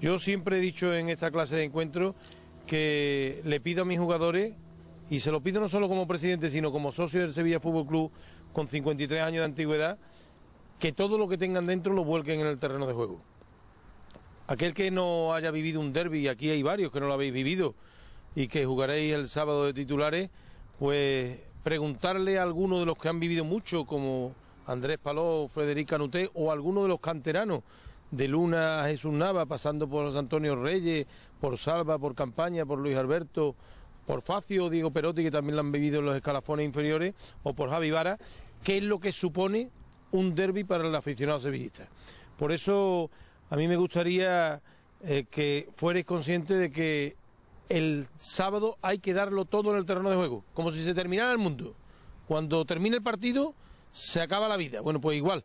Yo siempre he dicho en esta clase de encuentro que le pido a mis jugadores, y se lo pido no solo como presidente, sino como socio del Sevilla Fútbol Club con 53 años de antigüedad, que todo lo que tengan dentro lo vuelquen en el terreno de juego. Aquel que no haya vivido un derby, y aquí hay varios que no lo habéis vivido, y que jugaréis el sábado de titulares, pues preguntarle a alguno de los que han vivido mucho, como Andrés Paló, Federica Nuté, o alguno de los canteranos, de Luna a Jesús Nava, pasando por los Antonio Reyes, por Salva, por Campaña, por Luis Alberto, por Facio, Diego Perotti, que también lo han vivido en los escalafones inferiores, o por Javi Vara, qué es lo que supone un derby para el aficionado sevillista. Por eso a mí me gustaría eh, que fuerais conscientes de que el sábado hay que darlo todo en el terreno de juego, como si se terminara el mundo. Cuando termine el partido, se acaba la vida. Bueno, pues igual.